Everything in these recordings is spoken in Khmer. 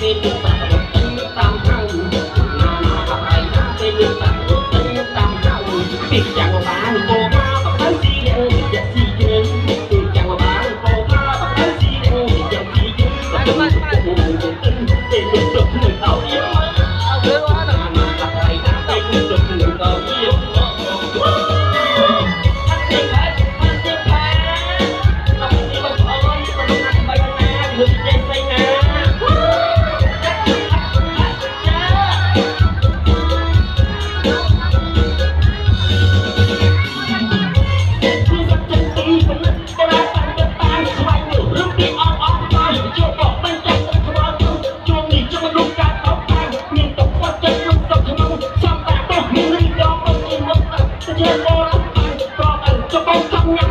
ពីចា Thank you.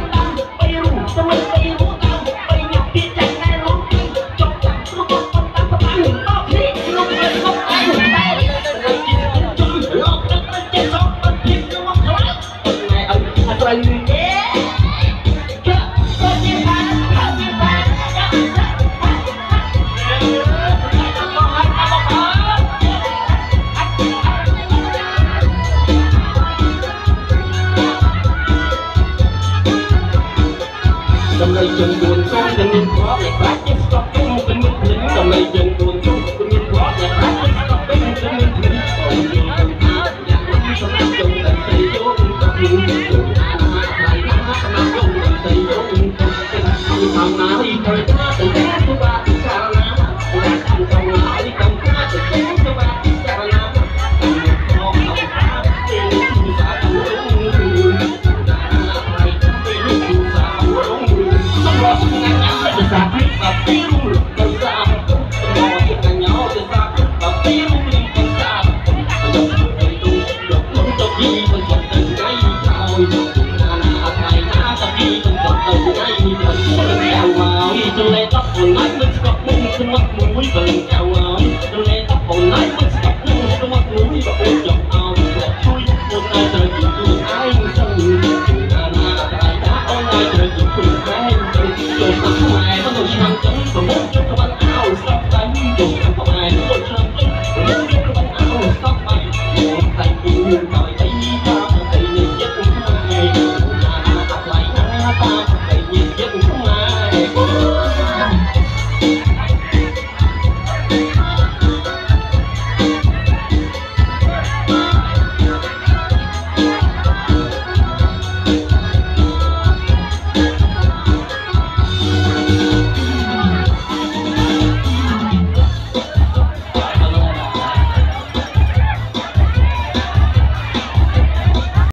យើងមួនកូនទៅមានគ្រាប់តែបាច់យើងស្គប់ទៅមកមានភ្លឹងដល់លេយើងមួនកូនទៅមានគ្រាប់តែបាច់យើងស្គប់ទៅមកមានភ្លឹង Don't let up all night, let's go home, come up, move, we're going to go on. Don't let up all night,